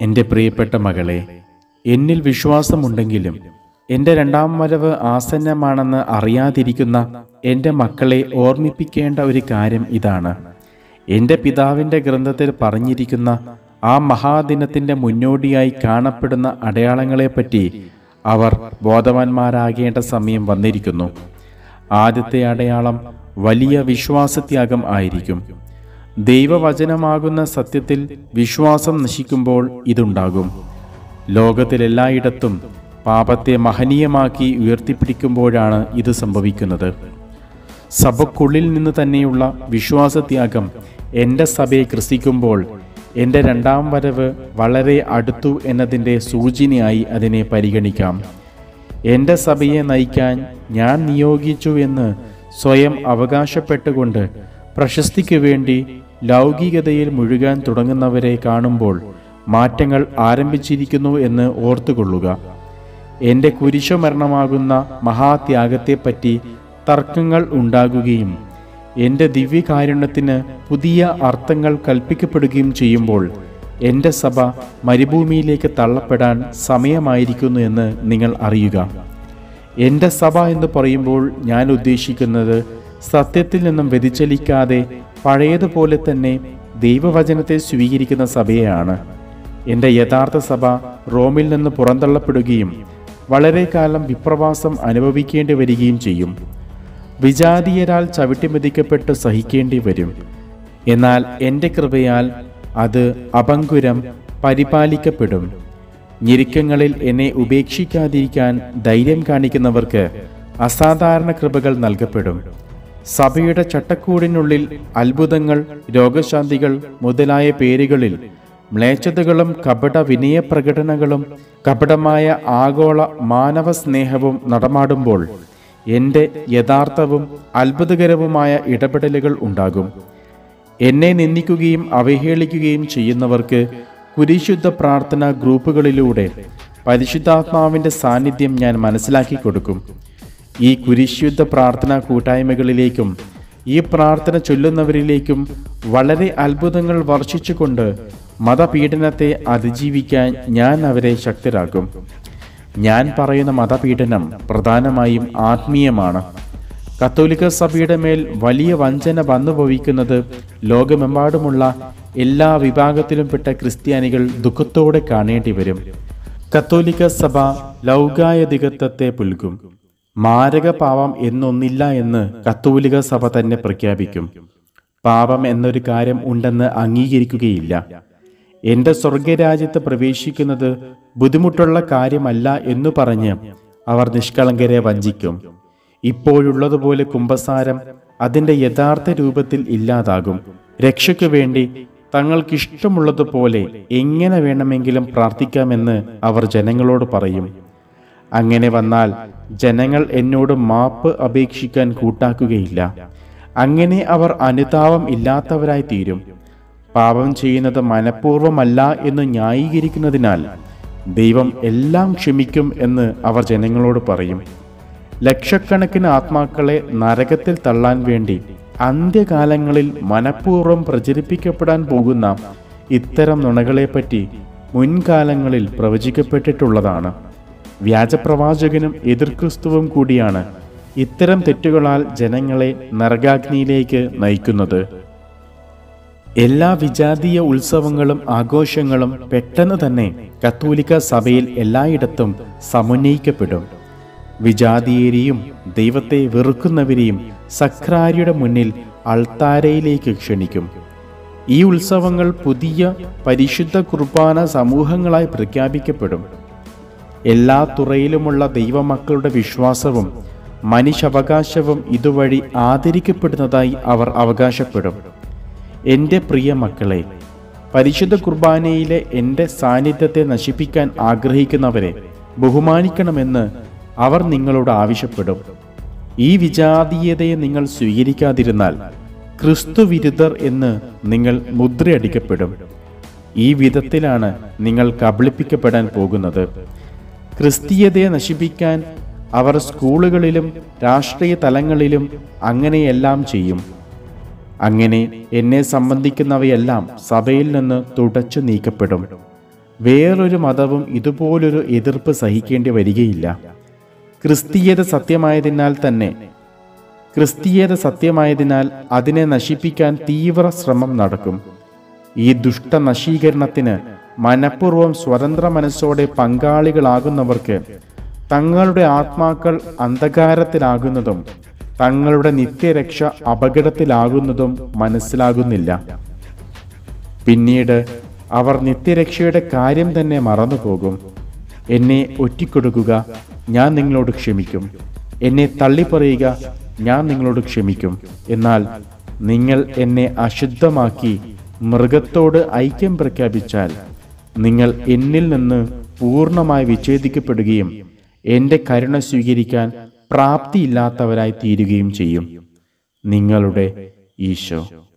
എന്റെ പ്രിയപ്പെട്ട മകളെ എന്നിൽ വിശ്വാസമുണ്ടെങ്കിലും എന്റെ രണ്ടാം വരവ് ആസന്നമാണെന്ന് അറിയാതിരിക്കുന്ന എന്റെ മക്കളെ ഓർമ്മിപ്പിക്കേണ്ട ഒരു കാര്യം ഇതാണ്. എന്റെ പിതാവിന്റെ ഗ്രന്ഥത്തിൽ പറഞ്ഞിരിക്കുന്ന ആ മഹാദിനത്തിന്റെ മുന്നോടിയായി കാണപ്പെടുന്ന അടയാളങ്ങളെപ്പറ്റി അവർ ബോധവാന്മാരാകേണ്ട സമയം വന്നിരിക്കുന്നു. ആദ്യത്തെ അടയാളം വലിയ വിശ്വാസത്യാഗം ആയിരിക്കും. ദൈവവചനമാകുന്ന സത്യത്തിൽ വിശ്വാസം നശിക്കുമ്പോൾ ഇതുണ്ടാകും. ലോകത്തിലെല്ലായിടത്തും പാപത്തെ മഹനീയമാക്കി ഉയർത്തിപ്പിടിക്കുമ്പോഴാണ് ഇത് സംഭവിക്കുന്നത്. സഭക്കുള്ളിൽ നിന്ന് തന്നെയുള്ള വിശ്വാസത്യാഗം എന്റെ സഭയെ ക്രിസിക്കുമ്പോൾ എന്റെ രണ്ടാം വരവ് വളരെ അടുത്തു എന്നതിന്റെ സൂചനയായി അതിനെ പരിഗണിക്കാം. എന്റെ സഭയെ നയിക്കാൻ ഞാൻ നിയോഗിച്ചു എന്ന് സ്വയം അവകാശപ്പെട്ടുകൊണ്ട് പ്രശസ്തിക്ക് വേണ്ടി ലൗകികതയിൽ മുഴുകാൻ തുടങ്ങുന്നവരെ കാണുമ്പോൾ മാറ്റങ്ങൾ ആരംഭിച്ചിരിക്കുന്നു എന്ന് ഓർത്തുകൊള്ളുക. എന്റെ കുരിശമരണമാകുന്ന മഹാത്യാഗത്തെപ്പറ്റി തർക്കങ്ങൾ ഉണ്ടാകുകയും എന്റെ ദിവ്യകാരുണ്യത്തിന് പുതിയ അർത്ഥങ്ങൾ കൽപ്പിക്കപ്പെടുകയും ചെയ്യുമ്പോൾ എന്റെ സഭ മരുഭൂമിയിലേക്ക് തള്ളപ്പെടാൻ സമയമായിരിക്കുന്നു എന്ന് നിങ്ങൾ അറിയുക. എന്റെ സഭ എന്ന് പറയുമ്പോൾ ഞാൻ ഉദ്ദേശിക്കുന്നത് സത്യത്തിൽ നിന്നും വ്യതിചലിക്കാതെ പഴയതുപോലെ തന്നെ ദൈവവചനത്തെ സ്വീകരിക്കുന്ന സഭയാണ് എന്റെ യഥാർത്ഥ സഭ റോമിൽ നിന്ന് പുറന്തള്ളപ്പെടുകയും വളരെ കാലം വിപ്രവാസം അനുഭവിക്കേണ്ടി വരികയും ചെയ്യും. വിജാതീയരാൽ ചവിട്ടിമെതിക്കപ്പെട്ട് സഹിക്കേണ്ടി വരും. എന്നാൽ എന്റെ കൃപയാൽ അത് അപങ്കുരം പരിപാലിക്കപ്പെടും. ഞെരുക്കങ്ങളിൽ എന്നെ ഉപേക്ഷിക്കാതിരിക്കാൻ ധൈര്യം കാണിക്കുന്നവർക്ക് അസാധാരണ കൃപകൾ നൽകപ്പെടും. സഭയുടെ ചട്ടക്കൂടിനുള്ളിൽ അത്ഭുതങ്ങൾ രോഗശാന്തികൾ മുതലായ പേരുകളിൽ മ്ലേച്ഛതകളും കപട വിനയ പ്രകടനങ്ങളും കപടമായ ആഗോള മാനവ സ്നേഹവും നടമാടുമ്പോൾ എന്റെ യഥാർത്ഥവും അത്ഭുതകരവുമായ ഇടപെടലുകൾ ഉണ്ടാകും. എന്നെ നിന്ദിക്കുകയും അവഹേളിക്കുകയും ചെയ്യുന്നവർക്ക് കുരിശുദ്ധ പ്രാർത്ഥന ഗ്രൂപ്പുകളിലൂടെ പരിശുദ്ധാത്മാവിന്റെ സാന്നിധ്യം ഞാൻ മനസ്സിലാക്കി കൊടുക്കും. ഈ കുരിശുദ്ധ പ്രാർത്ഥന കൂട്ടായ്മകളിലേക്കും ഈ പ്രാർത്ഥന ചൊല്ലുന്നവരിലേക്കും വളരെ അത്ഭുതങ്ങൾ വർഷിച്ചുകൊണ്ട് മതപീഡനത്തെ അതിജീവിക്കാൻ ഞാൻ അവരെ ശക്തരാക്കും. ഞാൻ പറയുന്ന മതപീഡനം പ്രധാനമായും ആത്മീയമാണ്. കത്തോലിക്ക സഭയുടെ മേൽ വലിയ വഞ്ചന വന്നു ഭവിക്കുന്നത് ലോകമെമ്പാടുമുള്ള എല്ലാ വിഭാഗത്തിലും പെട്ട ക്രിസ്ത്യാനികൾ ദുഃഖത്തോടെ കാണേണ്ടി വരും കത്തോലിക്ക സഭ ലൗകായധികത്വത്തെ പുൽകും മാരക പാപം എന്നൊന്നില്ല എന്ന് കത്തോലിക സഭ തന്നെ പ്രഖ്യാപിക്കും. പാപം എന്നൊരു കാര്യം ഉണ്ടെന്ന് അംഗീകരിക്കുകയില്ല. എന്റെ സ്വർഗരാജ്യത്ത് പ്രവേശിക്കുന്നത് ബുദ്ധിമുട്ടുള്ള കാര്യമല്ല എന്നു പറഞ്ഞ് അവർ നിഷ്കളങ്കരെ വഞ്ചിക്കും. ഇപ്പോഴുള്ളതുപോലെ കുംഭസാരം അതിന്റെ യഥാർത്ഥ രൂപത്തിൽ ഇല്ലാതാകും. രക്ഷയ്ക്കു വേണ്ടി തങ്ങൾക്കിഷ്ടമുള്ളതുപോലെ എങ്ങനെ വേണമെങ്കിലും പ്രാർത്ഥിക്കാമെന്ന് അവർ ജനങ്ങളോട് പറയും. അങ്ങനെ വന്നാൽ ജനങ്ങൾ എന്നോട് മാപ്പ് അപേക്ഷിക്കാൻ കൂട്ടാക്കുകയില്ല. അങ്ങനെ അവർ അനുതാപം ഇല്ലാത്തവരായി തീരും. പാപം ചെയ്യുന്നത് മനഃപൂർവമല്ല എന്ന് ന്യായീകരിക്കുന്നതിനാൽ ദൈവം എല്ലാം ക്ഷമിക്കും എന്ന് അവർ ജനങ്ങളോട് പറയും. ലക്ഷക്കണക്കിന് ആത്മാക്കളെ നരകത്തിൽ തള്ളാൻ വേണ്ടി അന്ത്യകാലങ്ങളിൽ മനഃപൂർവം പ്രചരിപ്പിക്കപ്പെടാൻ പോകുന്ന ഇത്തരം നുണകളെപ്പറ്റി മുൻകാലങ്ങളിൽ പ്രവചിക്കപ്പെട്ടിട്ടുള്ളതാണ്. വ്യാജപ്രവാചകനും എതിർക്രിസ്തുവും കൂടിയാണ് ഇത്തരം തെറ്റുകളാൽ ജനങ്ങളെ നരകാഗ്നിയിലേക്ക് നയിക്കുന്നത്. എല്ലാ വിജാതീയ ഉത്സവങ്ങളും ആഘോഷങ്ങളും പെട്ടെന്ന് തന്നെ കത്തോലിക്ക സഭയിൽ എല്ലായിടത്തും സമന്വയിക്കപ്പെടും. വിജാതീയരെയും ദൈവത്തെ വെറുക്കുന്നവരെയും സക്രാരിയുടെ മുന്നിൽ അൾത്താരയിലേക്ക് ക്ഷണിക്കും. ഈ ഉത്സവങ്ങൾ പുതിയ പരിശുദ്ധ കുർബാന സമൂഹങ്ങളായി പ്രഖ്യാപിക്കപ്പെടും. എല്ലാ തുറയിലുമുള്ള ദൈവമക്കളുടെ വിശ്വാസവും മനുഷ്യവകാശവും ഇതുവഴി ആദരിക്കപ്പെടുന്നതായി അവർ അവകാശപ്പെടും. എന്റെ പ്രിയ മക്കളെ പരിശുദ്ധ കുർബാനയിലെ എന്റെ സാന്നിധ്യത്തെ നശിപ്പിക്കാൻ ആഗ്രഹിക്കുന്നവരെ ബഹുമാനിക്കണമെന്ന് അവർ നിങ്ങളോട് ആവശ്യപ്പെടും. ഈ വിജാതീയതയെ നിങ്ങൾ സ്വീകരിക്കാതിരുന്നാൽ ക്രിസ്തുവിരുദ്ധർ എന്ന് നിങ്ങൾ മുദ്രയടിക്കപ്പെടും. ഈ വിധത്തിലാണ് നിങ്ങൾ കബളിപ്പിക്കപ്പെടാൻ പോകുന്നത്. ക്രിസ്തീയതയെ നശിപ്പിക്കാൻ അവർ സ്കൂളുകളിലും രാഷ്ട്രീയ തലങ്ങളിലും അങ്ങനെയെല്ലാം ചെയ്യും. അങ്ങനെ എന്നെ സംബന്ധിക്കുന്നവയെല്ലാം സഭയിൽ നിന്ന് തുടച്ചു നീക്കപ്പെടും. വേറൊരു മതവും ഇതുപോലൊരു എതിർപ്പ് സഹിക്കേണ്ടി വരികയില്ല. ക്രിസ്തീയത സത്യമായതിനാൽ തന്നെ ക്രിസ്തീയത സത്യമായതിനാൽ അതിനെ നശിപ്പിക്കാൻ തീവ്ര ശ്രമം നടക്കും. ഈ ദുഷ്ട നശീകരണത്തിന് മനഃപൂർവം സ്വതന്ത്ര മനസ്സോടെ പങ്കാളികളാകുന്നവർക്ക് തങ്ങളുടെ ആത്മാക്കൾ അന്ധകാരത്തിലാകുന്നതും തങ്ങളുടെ നിത്യരക്ഷ അപകടത്തിലാകുന്നതും മനസ്സിലാകുന്നില്ല. പിന്നീട് അവർ നിത്യരക്ഷയുടെ കാര്യം തന്നെ മറന്നുപോകും. എന്നെ ഒറ്റിക്കൊടുക്കുക ഞാൻ നിങ്ങളോട് ക്ഷമിക്കും. എന്നെ തള്ളിപ്പറയുക ഞാൻ നിങ്ങളോട് ക്ഷമിക്കും. എന്നാൽ നിങ്ങൾ എന്നെ അശുദ്ധമാക്കി മൃഗത്തോട് ഐക്യം പ്രഖ്യാപിച്ചാൽ നിങ്ങൾ എന്നിൽ നിന്ന് പൂർണമായി വിച്ഛേദിക്കപ്പെടുകയും എന്റെ കരുണ സ്വീകരിക്കാൻ പ്രാപ്തിയില്ലാത്തവരായി തീരുകയും ചെയ്യും. നിങ്ങളുടെ ഈശോ.